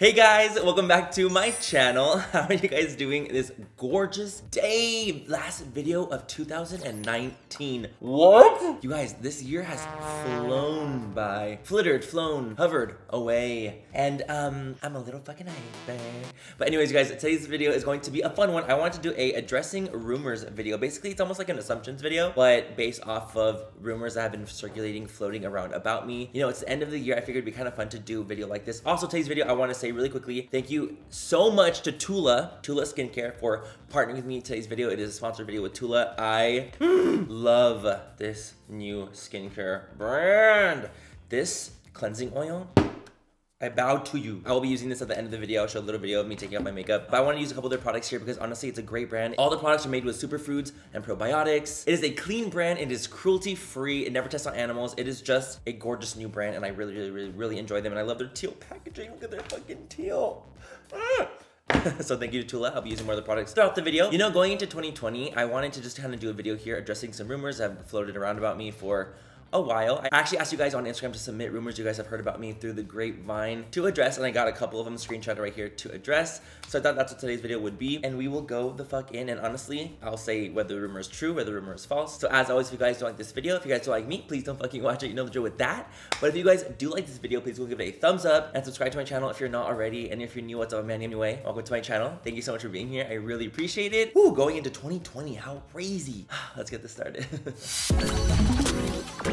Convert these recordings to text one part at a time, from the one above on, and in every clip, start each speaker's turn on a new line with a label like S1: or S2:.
S1: Hey guys, welcome back to my channel. How are you guys doing this gorgeous day? Last video of 2019. What? You guys, this year has flown by. Flittered, flown, hovered away. And um, I'm a little fucking hyper. But anyways, you guys, today's video is going to be a fun one. I wanted to do a addressing rumors video. Basically, it's almost like an assumptions video, but based off of rumors that have been circulating, floating around about me. You know, it's the end of the year. I figured it'd be kind of fun to do a video like this. Also, today's video, I want to say really quickly, thank you so much to Tula, Tula Skincare for partnering with me in today's video. It is a sponsored video with Tula. I love this new skincare brand. This cleansing oil I bow to you. I will be using this at the end of the video. I'll show a little video of me taking off my makeup. But I want to use a couple of their products here because honestly, it's a great brand. All the products are made with superfoods and probiotics. It is a clean brand. It is cruelty free. It never tests on animals. It is just a gorgeous new brand and I really, really, really, really enjoy them. And I love their teal packaging. Look at their fucking teal. Ah. so thank you to Tula. I'll be using more of the products throughout the video. You know, going into 2020, I wanted to just kind of do a video here addressing some rumors that have floated around about me for a while. I actually asked you guys on Instagram to submit rumors you guys have heard about me through the grapevine to address, and I got a couple of them screenshotted right here to address. So I thought that's what today's video would be, and we will go the fuck in, and honestly, I'll say whether the rumor is true, whether the rumor is false. So as always, if you guys don't like this video, if you guys don't like me, please don't fucking watch it, you know the drill with that. But if you guys do like this video, please go give it a thumbs up, and subscribe to my channel if you're not already, and if you're new, what's up, man, anyway, welcome to my channel. Thank you so much for being here, I really appreciate it. Ooh, going into 2020, how crazy. Let's get this started. So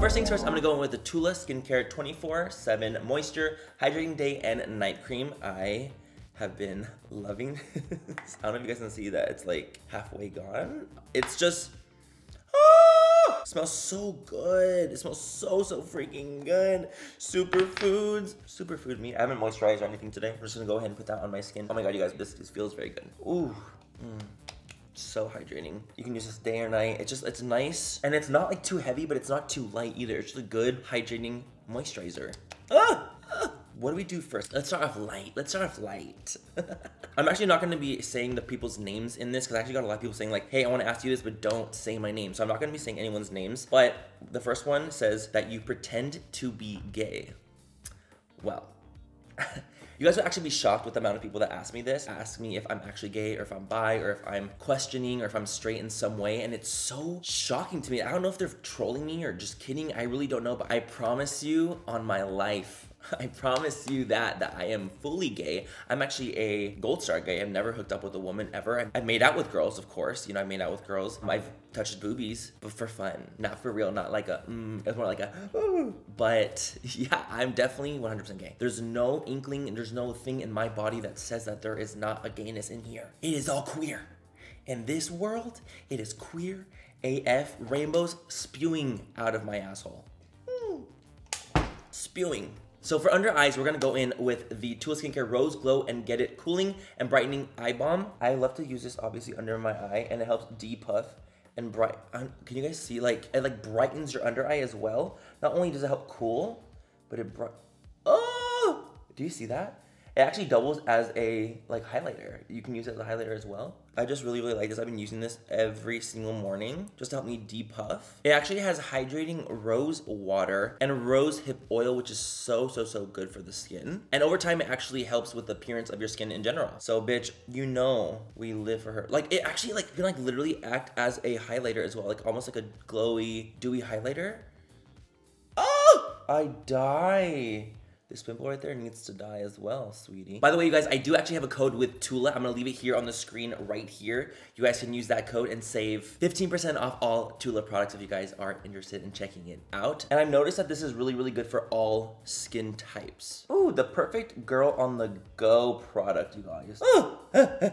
S1: first things first, I'm gonna go in with the Tula Skincare 24-7 Moisture Hydrating Day and Night Cream. I have been loving this. I don't know if you guys can see that. It's like halfway gone. It's just, ah, smells so good. It smells so, so freaking good. Superfoods, superfood me. I haven't moisturized or anything today. I'm just gonna go ahead and put that on my skin. Oh my God, you guys, this, this feels very good. Ooh. Mm so hydrating. You can use this day or night. It's just, it's nice. And it's not like too heavy, but it's not too light either. It's just a good hydrating moisturizer. Ah! What do we do first? Let's start off light. Let's start off light. I'm actually not going to be saying the people's names in this because I actually got a lot of people saying like, hey, I want to ask you this, but don't say my name. So I'm not going to be saying anyone's names. But the first one says that you pretend to be gay. Well, You guys would actually be shocked with the amount of people that ask me this, ask me if I'm actually gay or if I'm bi or if I'm questioning or if I'm straight in some way. And it's so shocking to me. I don't know if they're trolling me or just kidding. I really don't know, but I promise you on my life, I promise you that that I am fully gay. I'm actually a gold star gay. I've never hooked up with a woman ever. I've made out with girls, of course. You know, I made out with girls. I've touched boobies, but for fun, not for real. Not like a. Mm, it's more like a. Ooh. But yeah, I'm definitely 100% gay. There's no inkling and there's no thing in my body that says that there is not a gayness in here. It is all queer. In this world, it is queer AF rainbows spewing out of my asshole. Mm. Spewing. So for under eyes, we're gonna go in with the Tula Skincare Rose Glow and Get It Cooling and Brightening Eye Balm. I love to use this obviously under my eye and it helps depuff and bright. Um, can you guys see? Like it like brightens your under eye as well. Not only does it help cool, but it bright. Oh, do you see that? It actually doubles as a like highlighter. You can use it as a highlighter as well. I just really, really like this. I've been using this every single morning just to help me depuff. It actually has hydrating rose water and rose hip oil, which is so, so, so good for the skin. And over time, it actually helps with the appearance of your skin in general. So bitch, you know we live for her. Like it actually like can like literally act as a highlighter as well. Like almost like a glowy, dewy highlighter. Oh, I die. This pimple right there needs to die as well, sweetie. By the way, you guys, I do actually have a code with Tula. I'm gonna leave it here on the screen right here. You guys can use that code and save 15% off all Tula products if you guys are interested in checking it out. And I've noticed that this is really, really good for all skin types. Ooh, the perfect girl on the go product, you guys.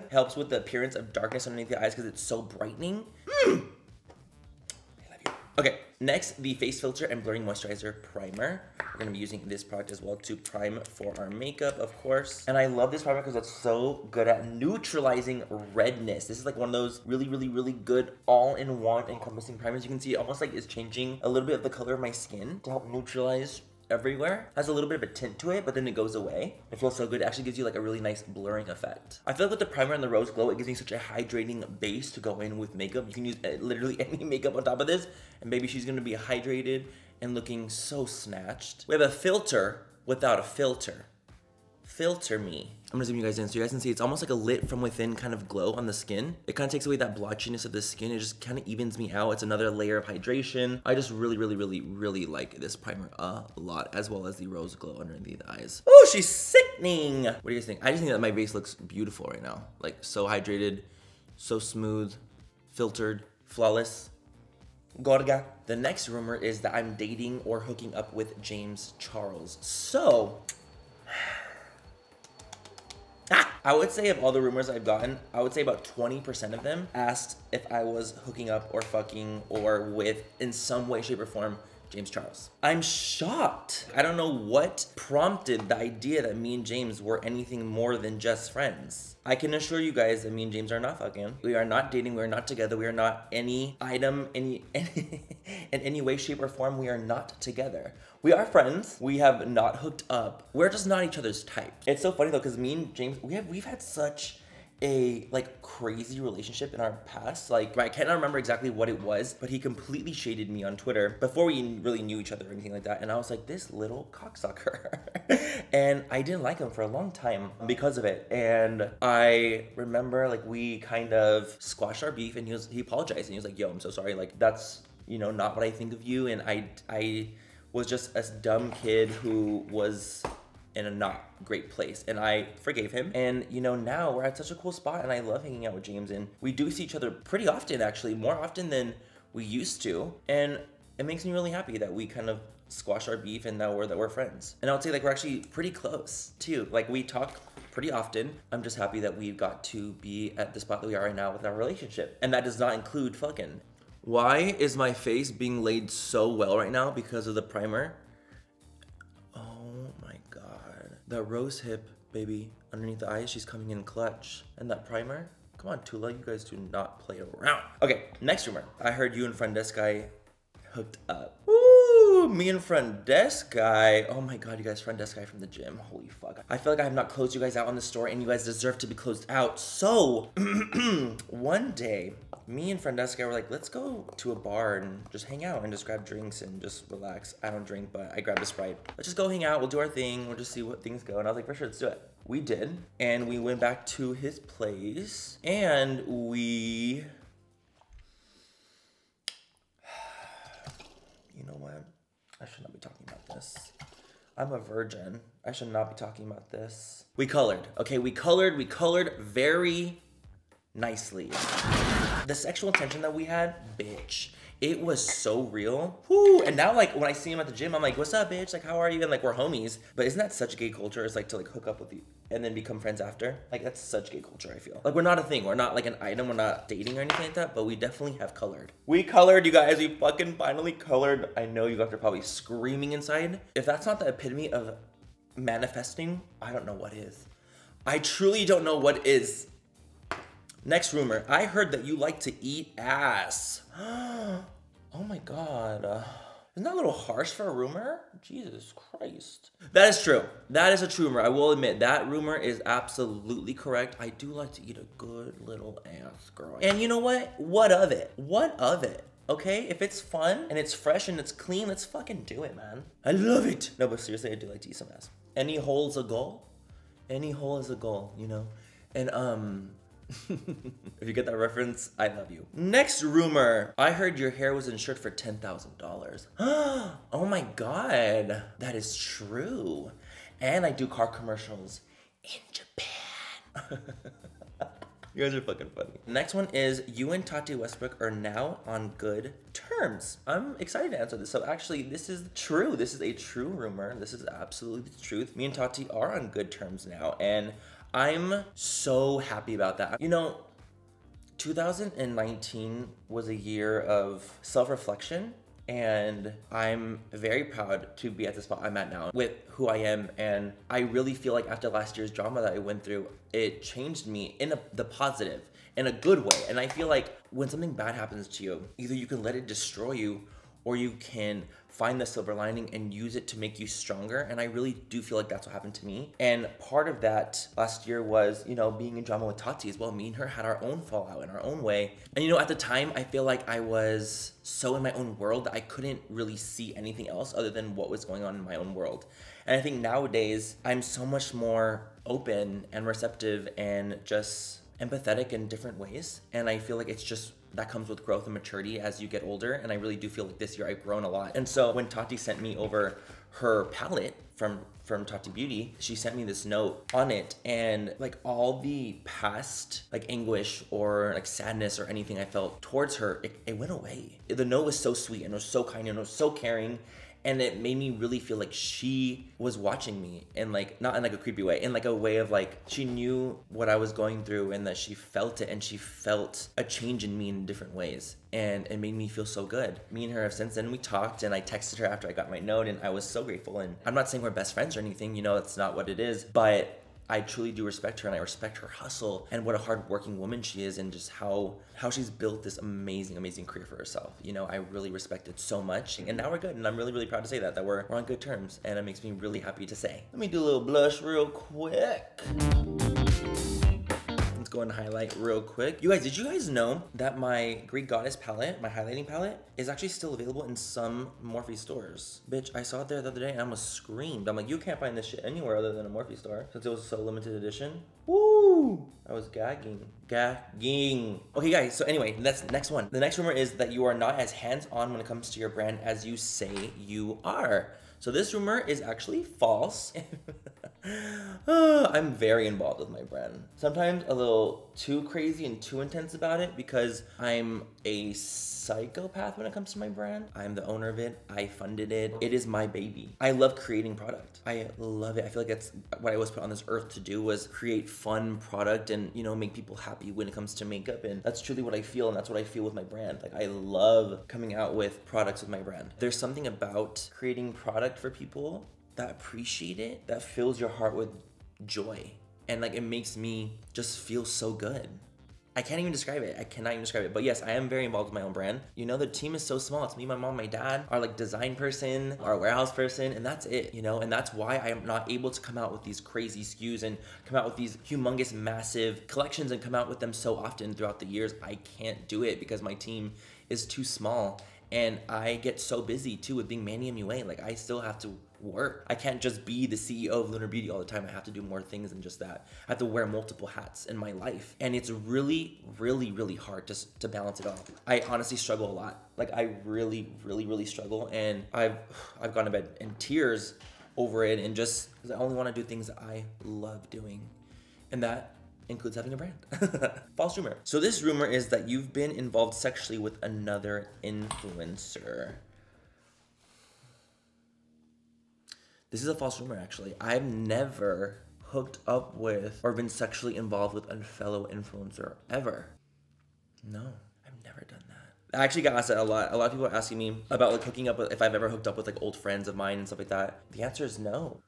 S1: Helps with the appearance of darkness underneath the eyes because it's so brightening. Mm. Okay, next, the Face Filter and Blurring Moisturizer Primer. We're gonna be using this product as well to prime for our makeup, of course. And I love this primer because it's so good at neutralizing redness. This is like one of those really, really, really good all-in-one encompassing primers. You can see it almost like it's changing a little bit of the color of my skin to help neutralize everywhere. Has a little bit of a tint to it, but then it goes away. It feels so good. It actually gives you like a really nice blurring effect. I feel like with the primer and the rose glow, it gives me such a hydrating base to go in with makeup. You can use uh, literally any makeup on top of this, and baby, she's gonna be hydrated and looking so snatched. We have a filter without a filter. Filter me. I'm gonna zoom you guys in so you guys can see it's almost like a lit from within kind of glow on the skin. It kind of takes away that blotchiness of the skin. It just kind of evens me out. It's another layer of hydration. I just really, really, really, really like this primer a lot, as well as the rose glow underneath the eyes. Oh, she's sickening. What do you guys think? I just think that my base looks beautiful right now. Like so hydrated, so smooth, filtered, flawless. Gorga. The next rumor is that I'm dating or hooking up with James Charles. So, I would say of all the rumors I've gotten, I would say about 20% of them asked if I was hooking up or fucking or with, in some way, shape, or form, James Charles. I'm shocked. I don't know what prompted the idea that me and James were anything more than just friends. I can assure you guys that me and James are not fucking. We are not dating. We are not together. We are not any item, any, any in any way, shape, or form. We are not together. We are friends. We have not hooked up. We're just not each other's type. It's so funny though, because me and James, we have we've had such a like crazy relationship in our past. Like I cannot remember exactly what it was, but he completely shaded me on Twitter before we really knew each other or anything like that. And I was like, this little cocksucker. and I didn't like him for a long time because of it. And I remember like we kind of squashed our beef and he was he apologized and he was like, yo, I'm so sorry. Like that's you know not what I think of you. And I I was just a dumb kid who was in a not great place and I forgave him. And you know, now we're at such a cool spot and I love hanging out with James and we do see each other pretty often actually, more often than we used to. And it makes me really happy that we kind of squash our beef and now we're that we're friends. And I would say like we're actually pretty close too. Like we talk pretty often. I'm just happy that we've got to be at the spot that we are right now with our relationship. And that does not include fucking. Why is my face being laid so well right now because of the primer? Oh my God. That rose hip, baby, underneath the eyes, she's coming in clutch. And that primer, come on, Tula, you guys do not play around. Okay, next rumor. I heard you and friend this guy hooked up. Ooh, me and friend desk guy. Oh my god, you guys, friend desk guy from the gym. Holy fuck. I feel like I have not closed you guys out on the store and you guys deserve to be closed out. So, one day, me and friend were like, let's go to a bar and just hang out and just grab drinks and just relax. I don't drink, but I grabbed a Sprite. Let's just go hang out. We'll do our thing. We'll just see what things go. And I was like, for sure, let's do it. We did. And we went back to his place and we. You know what? I should not be talking about this. I'm a virgin. I should not be talking about this. We colored. Okay, we colored. We colored very nicely. The sexual tension that we had, bitch. It was so real. Whoo. And now, like, when I see him at the gym, I'm like, what's up, bitch? Like, how are you? And, like, we're homies. But isn't that such gay culture? It's like to, like, hook up with you and then become friends after. Like, that's such gay culture, I feel. Like, we're not a thing. We're not, like, an item. We're not dating or anything like that. But we definitely have colored. We colored, you guys. We fucking finally colored. I know you guys are probably screaming inside. If that's not the epitome of manifesting, I don't know what is. I truly don't know what is. Next rumor. I heard that you like to eat ass. oh my god. Uh, isn't that a little harsh for a rumor? Jesus Christ. That is true. That is a true rumor. I will admit that rumor is absolutely correct. I do like to eat a good little ass, girl. And you know what? What of it? What of it? Okay, if it's fun and it's fresh and it's clean, let's fucking do it, man. I love it. No, but seriously, I do like to eat some ass. Any hole is a goal. Any hole is a goal, you know? And um, if you get that reference, I love you. Next rumor. I heard your hair was insured for $10,000. oh my god. That is true. And I do car commercials in Japan. you guys are fucking funny. Next one is you and Tati Westbrook are now on good terms. I'm excited to answer this. So actually, this is true. This is a true rumor. This is absolutely the truth. Me and Tati are on good terms now. And I'm so happy about that. You know, 2019 was a year of self reflection, and I'm very proud to be at the spot I'm at now with who I am. And I really feel like after last year's drama that I went through, it changed me in a, the positive, in a good way. And I feel like when something bad happens to you, either you can let it destroy you or you can find the silver lining and use it to make you stronger. And I really do feel like that's what happened to me. And part of that last year was, you know, being in drama with Tati as well. Me and her had our own fallout in our own way. And, you know, at the time, I feel like I was so in my own world that I couldn't really see anything else other than what was going on in my own world. And I think nowadays, I'm so much more open and receptive and just empathetic in different ways. And I feel like it's just that comes with growth and maturity as you get older. And I really do feel like this year I've grown a lot. And so when Tati sent me over her palette from from Tati Beauty, she sent me this note on it and like all the past like anguish or like sadness or anything I felt towards her, it, it went away. The note was so sweet and it was so kind and it was so caring and it made me really feel like she was watching me and like not in like a creepy way in like a way of like she knew what i was going through and that she felt it and she felt a change in me in different ways. And it made me feel so good. Me and her have since then we talked and i texted her after i got my note and i was so grateful. And i'm not saying we're best friends or anything you know that's not what it is but I truly do respect her and I respect her hustle and what a hardworking woman she is and just how how she's built this amazing, amazing career for herself. You know, I really respect it so much. And now we're good. And I'm really, really proud to say that, that we're, we're on good terms. And it makes me really happy to say. Let me do a little blush real quick go and highlight real quick. You guys, did you guys know that my Greek Goddess palette, my highlighting palette, is actually still available in some Morphe stores? Bitch, I saw it there the other day and I almost screamed. I'm like, you can't find this shit anywhere other than a Morphe store since it was so limited edition. Woo! I was gagging. Gagging. Okay, guys, so anyway, that's next one. The next rumor is that you are not as hands-on when it comes to your brand as you say you are. So this rumor is actually false. I'm very involved with my brand. Sometimes a little too crazy and too intense about it because I'm a psychopath when it comes to my brand. I'm the owner of it. I funded it. It is my baby. I love creating product. I love it. I feel like that's what I was put on this earth to do was create fun product and, you know, make people happy when it comes to makeup. And that's truly what I feel. And that's what I feel with my brand. Like I love coming out with products with my brand. There's something about creating product for people that appreciate it that fills your heart with joy and like it makes me just feel so good I can't even describe it. I cannot even describe it. But yes, I am very involved with my own brand. You know, the team is so small. It's me, my mom, my dad, our like design person, our warehouse person, and that's it, you know? And that's why I am not able to come out with these crazy SKUs and come out with these humongous, massive collections and come out with them so often throughout the years. I can't do it because my team is too small. And I get so busy too with being Manny MUA. Like I still have to work. I can't just be the CEO of Lunar Beauty all the time. I have to do more things than just that. I have to wear multiple hats in my life. And it's really, really, really hard to, to balance it all. I honestly struggle a lot. Like I really, really, really struggle. And I've, I've gone to bed in tears over it and just because I only want to do things that I love doing. And that includes having a brand. False rumor. So this rumor is that you've been involved sexually with another influencer. This is a false rumor, actually. I've never hooked up with or been sexually involved with a fellow influencer ever. No, I've never done that. I actually got asked that a lot. A lot of people are asking me about like hooking up with if I've ever hooked up with like old friends of mine and stuff like that. The answer is no.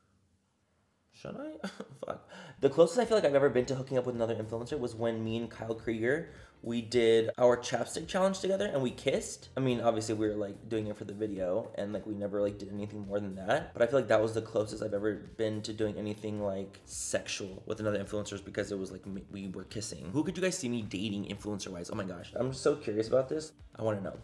S1: Should I? Fuck. The closest I feel like I've ever been to hooking up with another influencer was when me and Kyle Krieger we did our chapstick challenge together and we kissed. I mean, obviously we were like doing it for the video and like we never like did anything more than that. But I feel like that was the closest I've ever been to doing anything like sexual with another influencers because it was like we were kissing. Who could you guys see me dating influencer wise? Oh my gosh, I'm so curious about this. I want to know.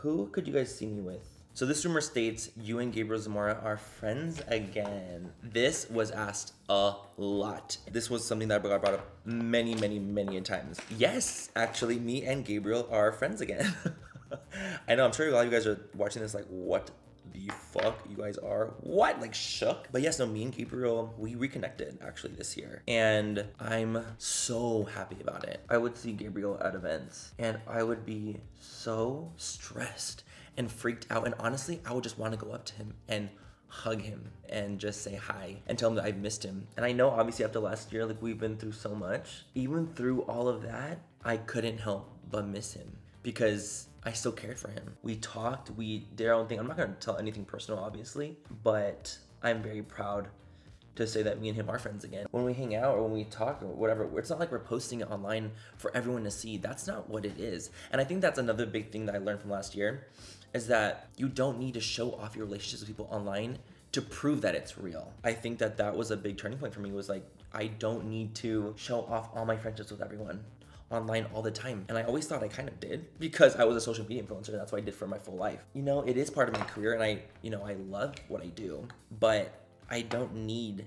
S1: Who could you guys see me with? So this rumor states you and Gabriel Zamora are friends again. This was asked a lot. This was something that got brought up many, many, many times. Yes, actually, me and Gabriel are friends again. I know, I'm sure a lot of you guys are watching this like, what the fuck you guys are what like shook but yes no me and gabriel we reconnected actually this year and i'm so happy about it i would see gabriel at events and i would be so stressed and freaked out. And honestly, I would just want to go up to him and hug him and just say hi and tell him that I've missed him. And I know obviously after last year, like we've been through so much. Even through all of that, I couldn't help but miss him because I still cared for him. We talked, we did our own thing. I'm not gonna tell anything personal, obviously, but I'm very proud to say that me and him are friends again. When we hang out or when we talk or whatever, it's not like we're posting it online for everyone to see. That's not what it is. And I think that's another big thing that I learned from last year is that you don't need to show off your relationships with people online to prove that it's real. I think that that was a big turning point for me was like I don't need to show off all my friendships with everyone online all the time. And I always thought I kind of did because I was a social media influencer. That's what I did for my full life. You know, it is part of my career and I, you know, I love what I do, but I don't need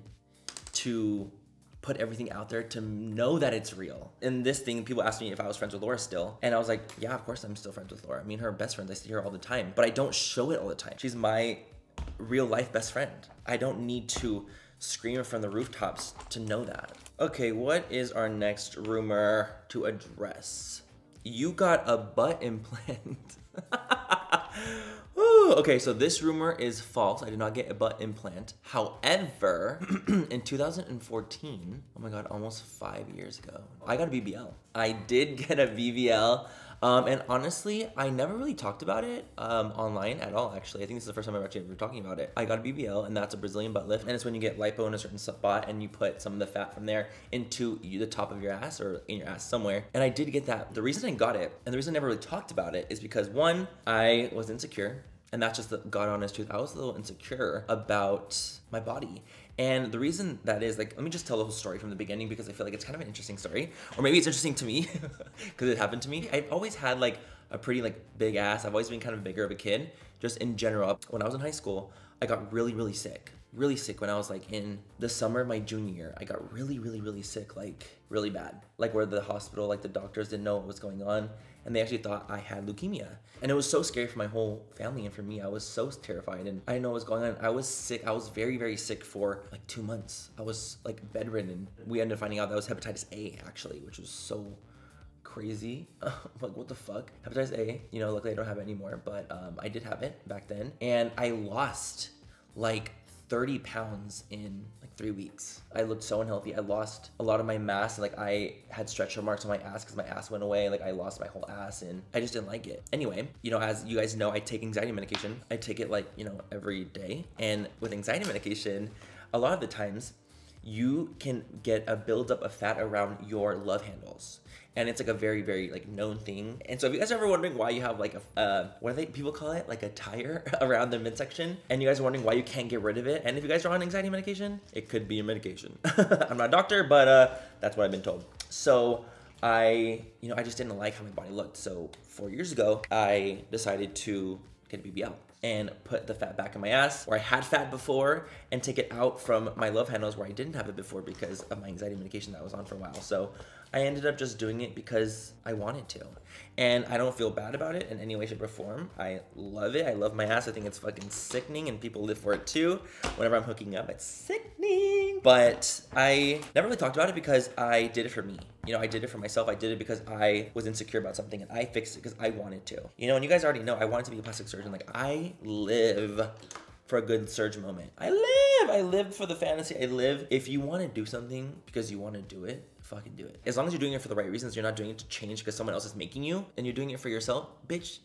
S1: to put everything out there to know that it's real. And this thing, people ask me if I was friends with Laura still. And I was like, yeah, of course I'm still friends with Laura. I mean, her best friend, I see her all the time, but I don't show it all the time. She's my real life best friend. I don't need to scream from the rooftops to know that. Okay, what is our next rumor to address? You got a butt implant. okay, so this rumor is false. I did not get a butt implant. However, in 2014, oh my god, almost five years ago, I got a BBL. I did get a BBL. Um, and honestly, I never really talked about it um, online at all, actually. I think this is the first time I've actually ever talking about it. I got a BBL, and that's a Brazilian butt lift. And it's when you get lipo in a certain spot and you put some of the fat from there into the top of your ass or in your ass somewhere. And I did get that. The reason I got it, and the reason I never really talked about it, is because one, I was insecure and that's just the God honest truth. I was a little insecure about my body. And the reason that is, like, let me just tell the whole story from the beginning because I feel like it's kind of an interesting story. Or maybe it's interesting to me because it happened to me. I've always had like a pretty like big ass. I've always been kind of bigger of a kid, just in general. When I was in high school, I got really, really sick. Really sick when I was like in the summer of my junior year. I got really, really, really sick, like really bad. Like where the hospital, like the doctors didn't know what was going on and they actually thought I had leukemia. And it was so scary for my whole family and for me. I was so terrified and I didn't know what was going on. I was sick. I was very, very sick for like two months. I was like bedridden. We ended up finding out that was hepatitis A actually, which was so crazy. like, what the fuck? Hepatitis A, you know, luckily I don't have it anymore, but um, I did have it back then. And I lost like 30 pounds in like three weeks. I looked so unhealthy. I lost a lot of my mass. Like I had stretcher marks on my ass because my ass went away. Like I lost my whole ass and I just didn't like it. Anyway, you know, as you guys know, I take anxiety medication. I take it like, you know, every day. And with anxiety medication, a lot of the times you can get a buildup of fat around your love handles and it's like a very very like known thing. And so if you guys are ever wondering why you have like a uh, what do they people call it? Like a tire around the midsection and you guys are wondering why you can't get rid of it and if you guys are on anxiety medication it could be a medication. I'm not a doctor but uh, that's what i've been told. So i you know i just didn't like how my body looked. So four years ago i decided to get a bbl and put the fat back in my ass where I had fat before and take it out from my love handles where I didn't have it before because of my anxiety medication that I was on for a while. So I ended up just doing it because I wanted to. And I don't feel bad about it in any way, shape, or form. I love it. I love my ass. I think it's fucking sickening and people live for it too. Whenever I'm hooking up, it's sickening. But I never really talked about it because I did it for me. You know, I did it for myself. I did it because I was insecure about something and I fixed it because I wanted to. You know, and you guys already know I wanted to be a plastic surgeon. Like, I live for a good surge moment. I live. I live for the fantasy. I live. If you want to do something because you want to do it, fucking do it. As long as you're doing it for the right reasons, you're not doing it to change because someone else is making you, and you're doing it for yourself, bitch,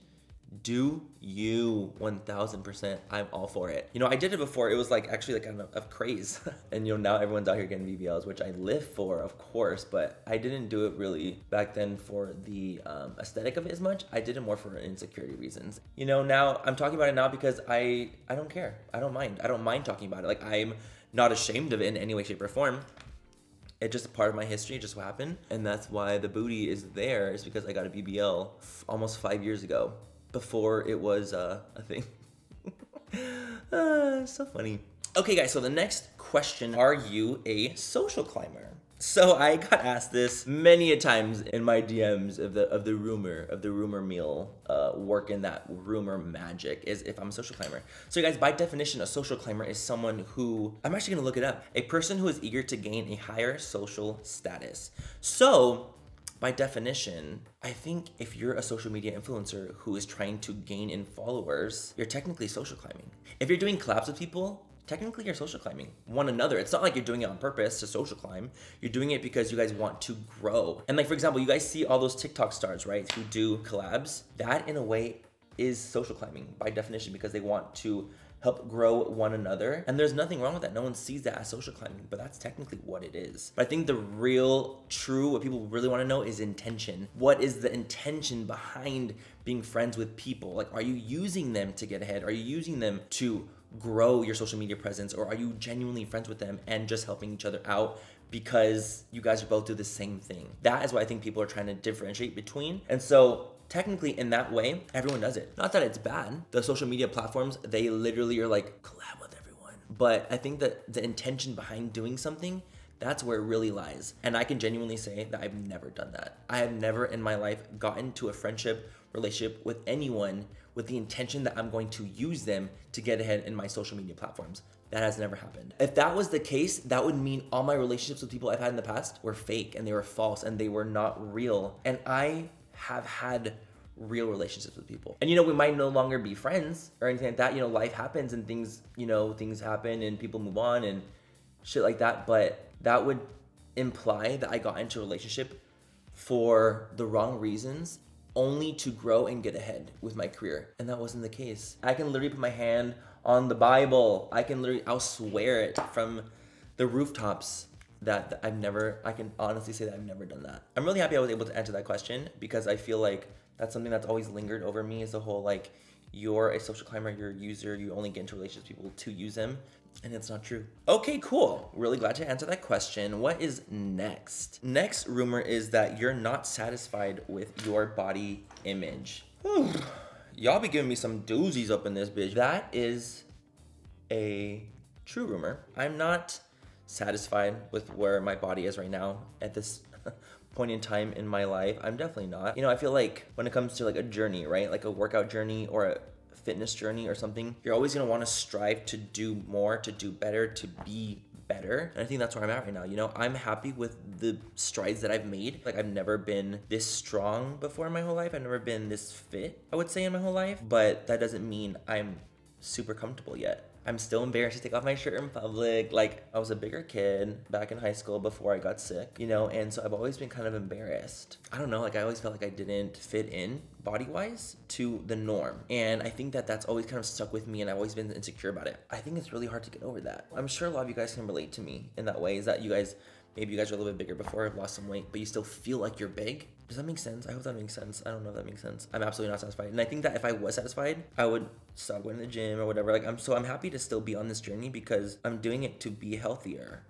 S1: do you 1000% i'm all for it. You know i did it before. It was like actually like kind of a craze. And you know now everyone's out here getting bbls which i live for of course but i didn't do it really back then for the um, aesthetic of it as much. I did it more for insecurity reasons. You know now i'm talking about it now because i i don't care. I don't mind. I don't mind talking about it. Like i'm not ashamed of it in any way shape or form it's just part of my history. It just happened, and that's why the booty is there. Is because I got a BBL f- almost five years ago, before it was uh, a thing. uh, so funny. Okay, guys. So the next question: Are you a social climber? So I got asked this many a times in my DMs of the of the rumor of the rumor meal uh, working that rumor magic is if I'm a social climber. So you guys, by definition, a social climber is someone who I'm actually gonna look it up. A person who is eager to gain a higher social status. So by definition, I think if you're a social media influencer who is trying to gain in followers, you're technically social climbing. If you're doing collabs with people, technically you're social climbing one another. It's not like you're doing it on purpose to social climb. You're doing it because you guys want to grow. And like for example, you guys see all those TikTok stars, right, who do collabs. That in a way is social climbing by definition because they want to help grow one another. And there's nothing wrong with that. No one sees that as social climbing, but that's technically what it is. But I think the real, true, what people really want to know is intention. What is the intention behind being friends with people? Like, are you using them to get ahead? Are you using them to grow your social media presence? Or are you genuinely friends with them and just helping each other out because you guys are both do the same thing? That is what I think people are trying to differentiate between. And so, technically, in that way, everyone does it. Not that it's bad. The social media platforms, they literally are like, collab with everyone. But I think that the intention behind doing something that's where it really lies. And I can genuinely say that I've never done that. I have never in my life gotten to a friendship relationship with anyone with the intention that I'm going to use them to get ahead in my social media platforms. That has never happened. If that was the case, that would mean all my relationships with people I've had in the past were fake and they were false and they were not real. And I have had real relationships with people. And you know, we might no longer be friends or anything like that. You know, life happens and things, you know, things happen and people move on and shit like that. But that would imply that I got into a relationship for the wrong reasons only to grow and get ahead with my career. And that wasn't the case. I can literally put my hand on the Bible. I can literally, I'll swear it from the rooftops that, I've never, I can honestly say that I've never done that. I'm really happy I was able to answer that question because I feel like that's something that's always lingered over me is the whole like, you're a social climber, you're a user, you only get into relationships with people to use them. And it's not true. Okay, cool. Really glad to answer that question. What is next? Next rumor is that you're not satisfied with your body image. Y'all be giving me some doozies up in this bitch. That is a true rumor. I'm not satisfied with where my body is right now at this point in time in my life. I'm definitely not. You know, I feel like when it comes to like a journey, right? Like a workout journey or a fitness journey or something, you're always gonna wanna strive to do more, to do better, to be better. And I think that's where I'm at right now. You know, I'm happy with the strides that I've made. Like I've never been this strong before in my whole life. I've never been this fit, I would say, in my whole life. But that doesn't mean I'm super comfortable yet. I'm still embarrassed to take off my shirt in public. Like, I was a bigger kid back in high school before I got sick, you know, and so I've always been kind of embarrassed. I don't know, like, I always felt like I didn't fit in body wise to the norm. And I think that that's always kind of stuck with me, and I've always been insecure about it. I think it's really hard to get over that. I'm sure a lot of you guys can relate to me in that way, is that you guys maybe you guys are a little bit bigger before, lost some weight, but you still feel like you're big. Does that make sense? I hope that makes sense. I don't know if that makes sense. I'm absolutely not satisfied. And I think that if I was satisfied, I would stop going to the gym or whatever. Like I'm so I'm happy to still be on this journey because I'm doing it to be healthier.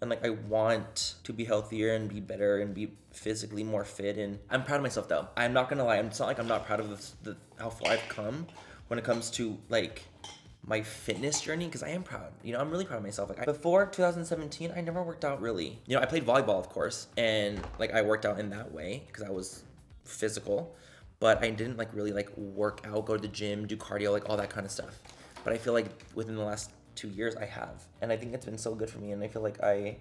S1: And like I want to be healthier and be better and be physically more fit and I'm proud of myself though. I'm not gonna lie, it's not like I'm not proud of the, how far I've come when it comes to like my fitness journey because I am proud. You know, I'm really proud of myself. Like I, before 2017, I never worked out really. You know, I played volleyball, of course, and like I worked out in that way because I was physical, but I didn't like really like work out, go to the gym, do cardio, like all that kind of stuff. But I feel like within the last two years, I have, and I think it's been so good for me, and I feel like I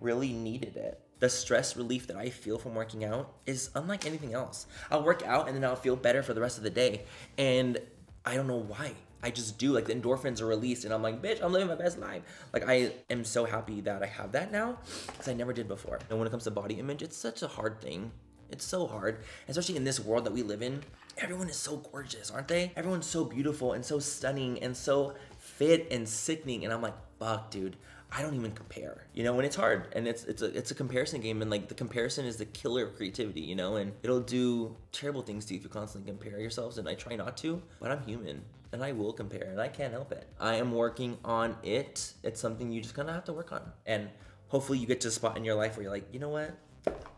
S1: really needed it. The stress relief that I feel from working out is unlike anything else. I'll work out and then I'll feel better for the rest of the day, and I don't know why. I just do. Like the endorphins are released, and I'm like, bitch, I'm living my best life. Like I am so happy that I have that now, because I never did before. And when it comes to body image, it's such a hard thing. It's so hard, especially in this world that we live in. Everyone is so gorgeous, aren't they? Everyone's so beautiful and so stunning and so fit and sickening. And I'm like, fuck, dude. I don't even compare, you know, when it's hard and it's it's a it's a comparison game and like the comparison is the killer of creativity, you know, and it'll do terrible things to you if you constantly compare yourselves and I try not to, but I'm human and I will compare and I can't help it. I am working on it. It's something you just kind of have to work on. And hopefully you get to a spot in your life where you're like, you know what?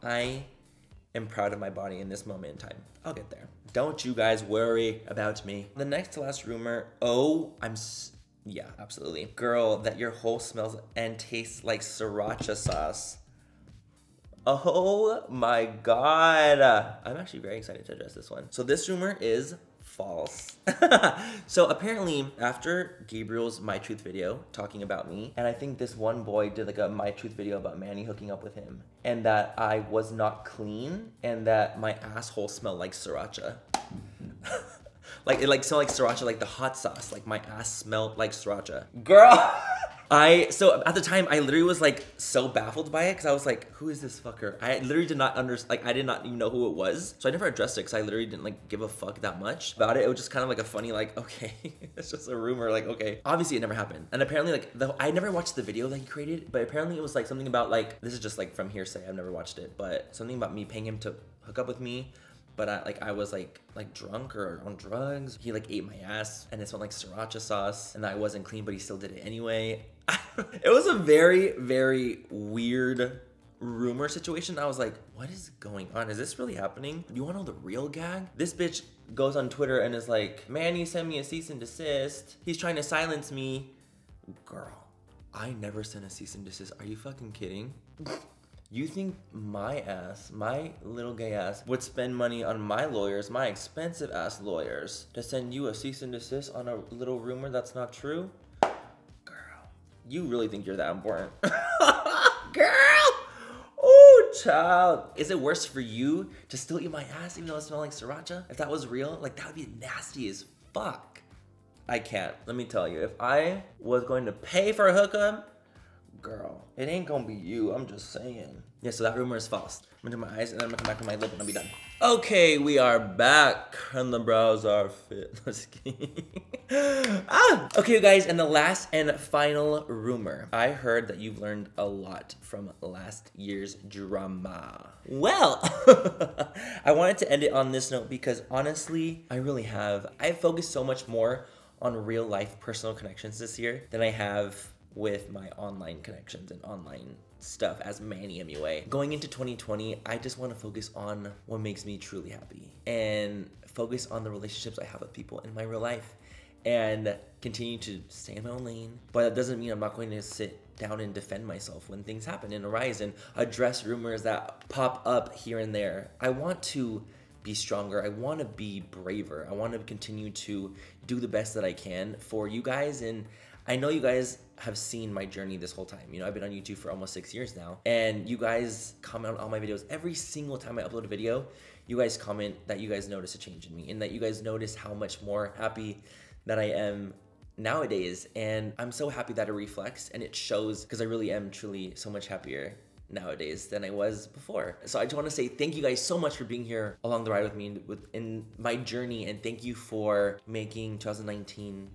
S1: I am proud of my body in this moment in time. I'll get there. Don't you guys worry about me. The next to last rumor, oh, I'm yeah, absolutely. Girl, that your whole smells and tastes like sriracha sauce. Oh my god. I'm actually very excited to address this one. So this rumor is false. so apparently after Gabriel's My Truth video talking about me, and I think this one boy did like a My Truth video about Manny hooking up with him, and that I was not clean, and that my asshole smelled like sriracha. Like it like smelled like sriracha, like the hot sauce. Like my ass smelled like sriracha. Girl. I so at the time I literally was like so baffled by it because I was like, who is this fucker? I literally did not understand. Like I did not even know who it was, so I never addressed it because I literally didn't like give a fuck that much about it. It was just kind of like a funny like, okay, it's just a rumor. Like okay, obviously it never happened, and apparently like the I never watched the video that he created, but apparently it was like something about like this is just like from hearsay. I've never watched it, but something about me paying him to hook up with me but I, like I was like like drunk or on drugs. He like ate my ass and it smelled like sriracha sauce and I wasn't clean, but he still did it anyway. it was a very very weird rumor situation. I was like, what is going on? Is this really happening? You want to know the real gag? This bitch goes on Twitter and is like, man, you sent me a cease and desist. He's trying to silence me. Girl, I never sent a cease and desist. Are you fucking kidding? You think my ass, my little gay ass, would spend money on my lawyers, my expensive ass lawyers, to send you a cease and desist on a little rumor that's not true? You really think you're that important. Girl! Oh, child. Is it worse for you to still eat my ass even though it smells like sriracha? If that was real, like that would be nasty as fuck. I can't. Let me tell you, if I was going to pay for a hookup, girl, it ain't gonna be you. I'm just saying. Yeah, so that rumor is false. I'm gonna do my eyes and then I'm gonna come back with my lip and I'll be done. Okay, we are back and the brows are fit. ah! Okay, guys, and the last and final rumor. I heard that you've learned a lot from last year's drama. Well, I wanted to end it on this note because honestly, I really have. I've focused so much more on real life personal connections this year than I have with my online connections and online stuff as Manny MUA. Going into 2020, I just want to focus on what makes me truly happy and focus on the relationships I have with people in my real life and continue to stay in my own lane. But that doesn't mean I'm not going to sit down and defend myself when things happen and arise and address rumors that pop up here and there. I want to be stronger. I want to be braver. I want to continue to do the best that I can for you guys and I know you guys have seen my journey this whole time. You know, I've been on YouTube for almost six years now, and you guys comment on all my videos. Every single time I upload a video, you guys comment that you guys notice a change in me and that you guys notice how much more happy that I am nowadays. And I'm so happy that it reflects and it shows because I really am truly so much happier nowadays than I was before. So I just want to say thank you guys so much for being here along the ride with me with in my journey and thank you for making 2019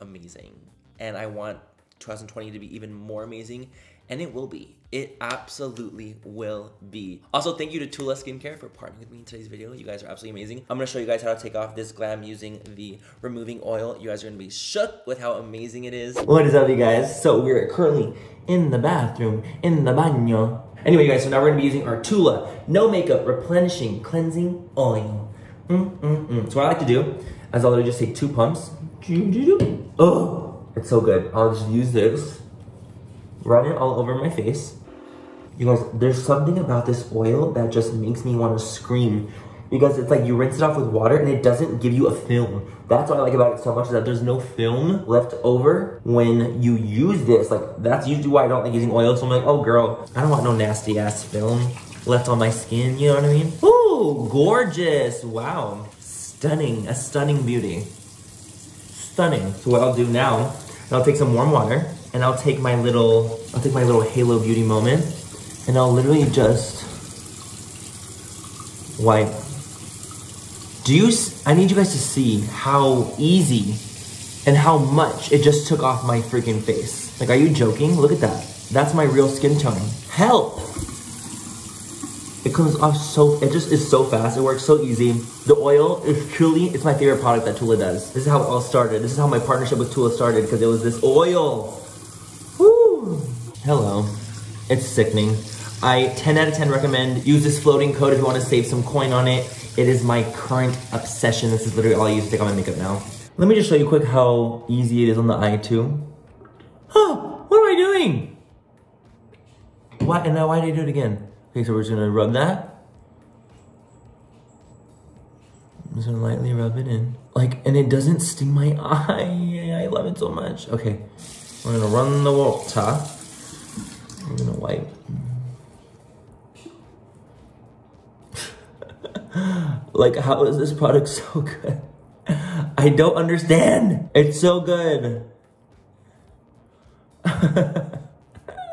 S1: amazing. And I want 2020 to be even more amazing, and it will be. It absolutely will be. Also, thank you to Tula Skincare for partnering with me in today's video. You guys are absolutely amazing. I'm gonna show you guys how to take off this glam using the removing oil. You guys are gonna be shook with how amazing it is. What is up, you guys? So we're currently in the bathroom, in the baño. Anyway, you guys, so now we're gonna be using our Tula No Makeup Replenishing Cleansing Oil. Mm, mm, mm. So what I like to do is I'll literally just take two pumps. Oh, it's so good. I'll just use this, run it all over my face. You guys, there's something about this oil that just makes me want to scream because it's like you rinse it off with water and it doesn't give you a film. That's what I like about it so much is that there's no film left over when you use this. Like that's usually why I don't like using oil. So I'm like, oh girl, I don't want no nasty ass film left on my skin. You know what I mean? Ooh, gorgeous. Wow. Stunning, a stunning beauty. Stunning. So what I'll do now and I'll take some warm water and I'll take my little, I'll take my little Halo Beauty moment and I'll literally just wipe. Do you, I need you guys to see how easy and how much it just took off my freaking face. Like, are you joking? Look at that. That's my real skin tone. Help! It comes off so, it just is so fast. It works so easy. The oil is truly, it's my favorite product that Tula does. This is how it all started. This is how my partnership with Tula started because it was this oil. Woo! Hello. It's sickening. I 10 out of 10 recommend use this floating coat if you want to save some coin on it. It is my current obsession. This is literally all I use to take on my makeup now. Let me just show you quick how easy it is on the eye too. Oh, what am I doing? What, and now why did I do it again? Okay, so we're just gonna rub that. I'm just gonna lightly rub it in. Like, and it doesn't sting my eye. I love it so much. Okay, we're gonna run the water. I'm gonna wipe. like, how is this product so good? I don't understand. It's so good.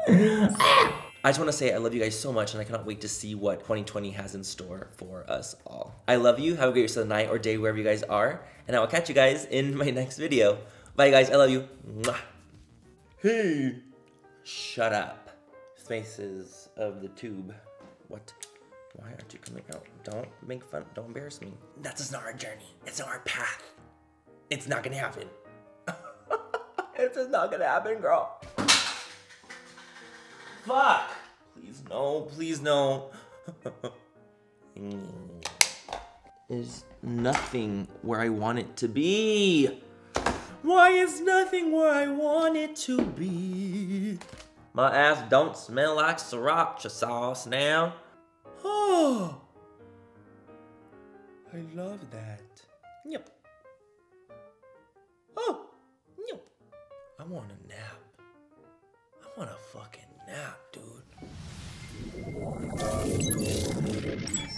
S1: Ah! I just want to say I love you guys so much and I cannot wait to see what 2020 has in store for us all. I love you. Have a great rest of the night or day wherever you guys are. And I will catch you guys in my next video. Bye guys. I love you. Mwah. Hey. Shut up. Spaces of the tube. What? Why aren't you coming out? Don't make fun. Don't embarrass me. That's just not our journey. It's not our path. It's not gonna happen. it's just not gonna happen, girl. Fuck. Please no. Please no. Is nothing where I want it to be? Why is nothing where I want it to be? My ass don't smell like sriracha sauce now. Oh, I love that. Yep. Oh, yep. I want a nap. I want a fucking nap, dude. Thank you.